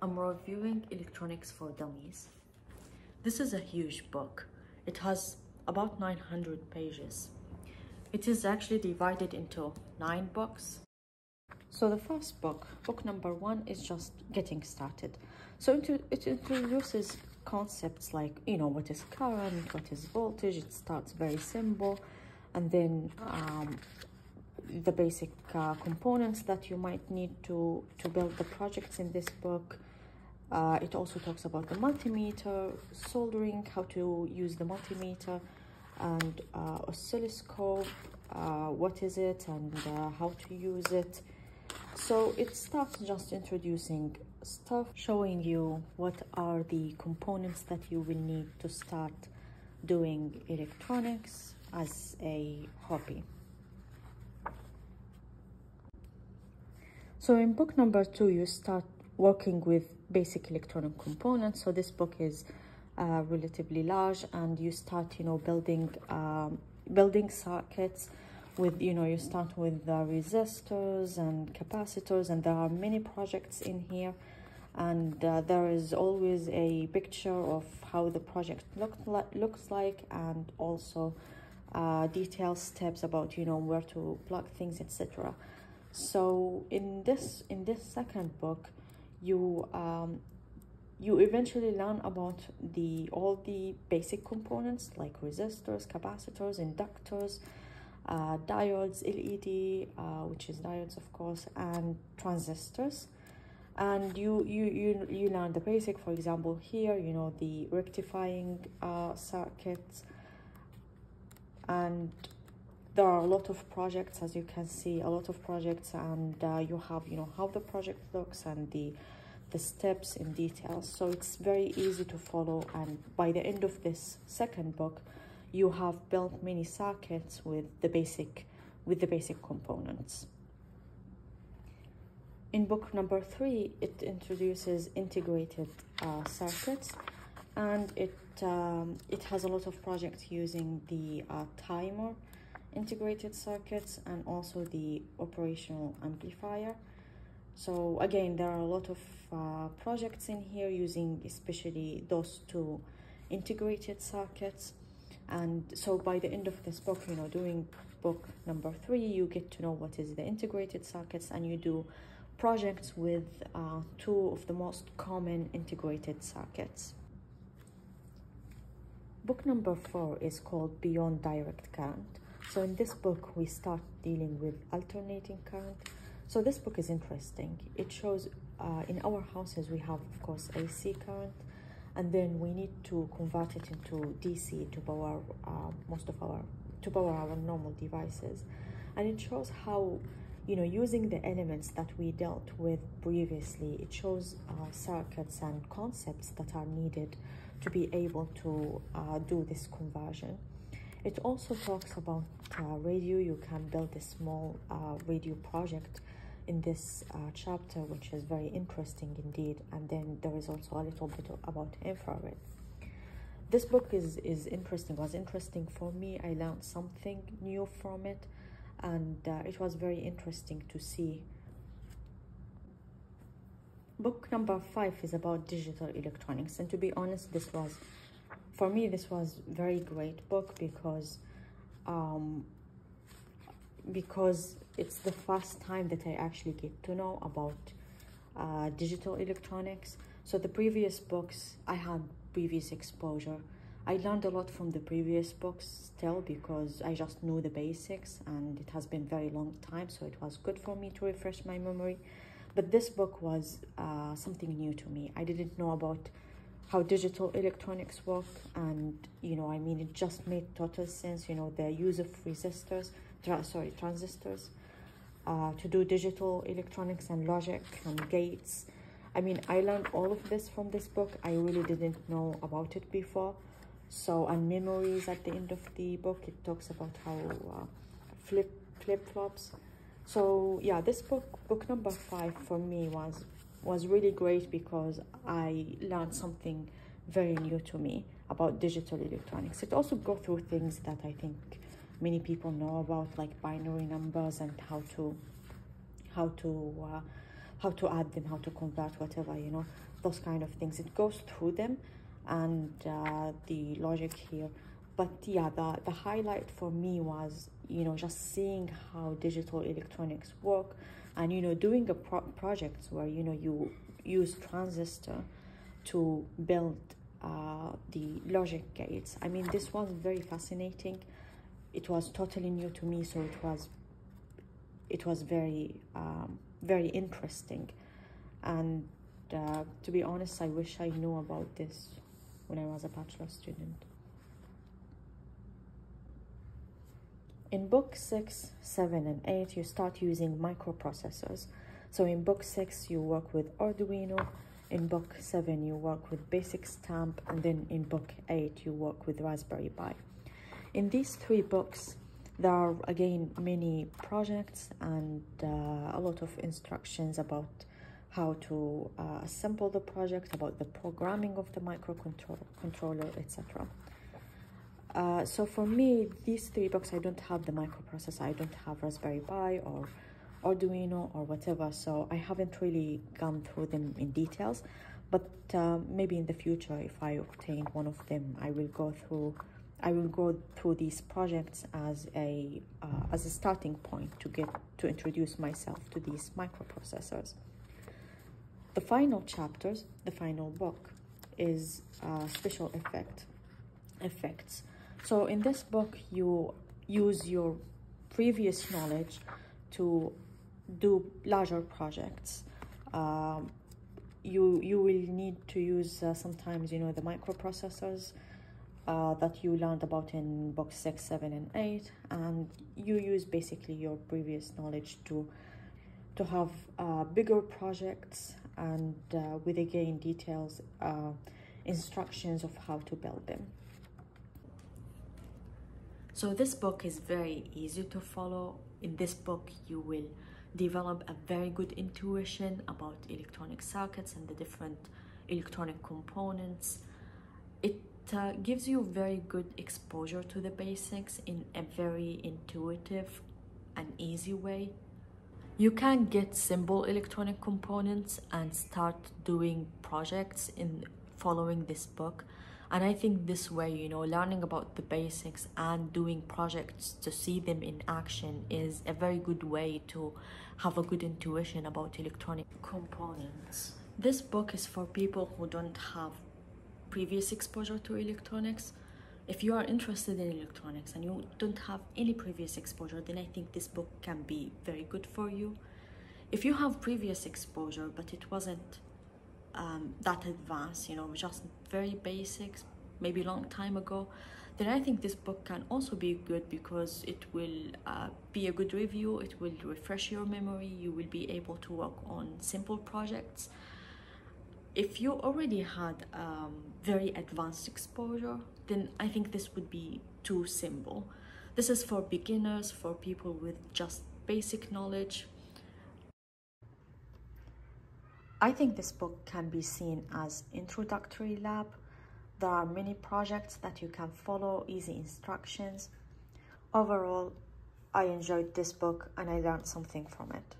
I'm reviewing Electronics for Dummies. This is a huge book. It has about 900 pages. It is actually divided into nine books. So the first book, book number one, is just getting started. So it introduces concepts like, you know, what is current, what is voltage. It starts very simple. And then um, the basic uh, components that you might need to, to build the projects in this book. Uh, it also talks about the multimeter, soldering, how to use the multimeter, and uh, oscilloscope, uh, what is it and uh, how to use it. So it starts just introducing stuff, showing you what are the components that you will need to start doing electronics as a hobby. So in book number two, you start working with basic electronic components. So this book is uh, relatively large and you start, you know, building, um, building circuits with, you know, you start with the resistors and capacitors and there are many projects in here and uh, there is always a picture of how the project look li looks like and also uh, detailed steps about, you know, where to plug things, etc so in this in this second book you um, you eventually learn about the all the basic components like resistors capacitors inductors uh, diodes led uh, which is diodes of course and transistors. And you you you you learn the basic for example here you know the rectifying uh, circuits. And there are a lot of projects as you can see a lot of projects and uh, you have you know how the project looks and the the steps in details so it's very easy to follow and by the end of this second book you have built many circuits with the basic with the basic components. In book number three it introduces integrated uh, circuits and it um, it has a lot of projects using the uh, timer integrated circuits and also the operational amplifier. So again there are a lot of uh, projects in here using especially those two integrated circuits. And so by the end of this book you know doing book number three you get to know what is the integrated circuits and you do projects with uh, two of the most common integrated circuits. Book number four is called beyond direct current so in this book, we start dealing with alternating current. So this book is interesting. It shows uh, in our houses, we have, of course, AC current, and then we need to convert it into DC to power uh, most of our, to power our normal devices. And it shows how, you know, using the elements that we dealt with previously, it shows uh, circuits and concepts that are needed to be able to uh, do this conversion. It also talks about uh, radio. You can build a small uh, radio project in this uh, chapter, which is very interesting indeed. And then there is also a little bit about infrared. This book is, is interesting, was interesting for me. I learned something new from it. And uh, it was very interesting to see book number five is about digital electronics and to be honest this was for me this was very great book because um, because it's the first time that I actually get to know about uh, digital electronics. So the previous books, I had previous exposure. I learned a lot from the previous books still because I just knew the basics and it has been very long time. So it was good for me to refresh my memory. But this book was uh, something new to me. I didn't know about how digital electronics work and you know i mean it just made total sense you know the use of resistors tra sorry transistors uh, to do digital electronics and logic and gates. I mean i learned all of this from this book. I really didn't know about it before. So and memories at the end of the book it talks about how uh, flip flip-flops. So yeah this book book number five for me was was really great because I learned something very new to me about digital electronics. It also go through things that I think many people know about, like binary numbers and how to how to uh, how to add them, how to convert, whatever, you know, those kind of things. It goes through them and uh, the logic here. But yeah, the, the highlight for me was, you know, just seeing how digital electronics work and, you know, doing a pro project where, you know, you use transistor to build uh, the logic gates. I mean, this was very fascinating. It was totally new to me, so it was it was very um, very interesting. And uh, to be honest, I wish I knew about this when I was a bachelor student. In book 6, 7, and 8, you start using microprocessors. So in book 6, you work with Arduino, in book 7 you work with basic stamp. And then in book 8 you work with raspberry pi. In these three books there are again many projects and uh, a lot of instructions about how to uh, assemble the project about the programming of the microcontroller controller etc uh, so for me these three books i don't have the microprocessor i don't have raspberry pi or Arduino or whatever. So I haven't really gone through them in details, but uh, maybe in the future, if I obtain one of them, I will go through. I will go through these projects as a uh, as a starting point to get to introduce myself to these microprocessors. The final chapters, the final book, is uh, special effect effects. So in this book, you use your previous knowledge to do larger projects. Um, you you will need to use uh, sometimes you know the microprocessors uh, that you learned about in box 6 7 and 8 and you use basically your previous knowledge to to have uh, bigger projects and uh, with again details uh, instructions of how to build them so this book is very easy to follow in this book you will develop a very good intuition about electronic circuits and the different electronic components. It uh, gives you very good exposure to the basics in a very intuitive and easy way. You can get simple electronic components and start doing projects in following this book and i think this way you know learning about the basics and doing projects to see them in action is a very good way to have a good intuition about electronic components. This book is for people who don't have previous exposure to electronics. If you are interested in electronics and you don't have any previous exposure then i think this book can be very good for you. If you have previous exposure but it wasn't um, that advanced, you know, just very basics, maybe long time ago, then I think this book can also be good because it will uh, be a good review, it will refresh your memory, you will be able to work on simple projects. If you already had um, very advanced exposure, then I think this would be too simple. This is for beginners, for people with just basic knowledge, I think this book can be seen as introductory lab. There are many projects that you can follow, easy instructions. Overall, I enjoyed this book and I learned something from it.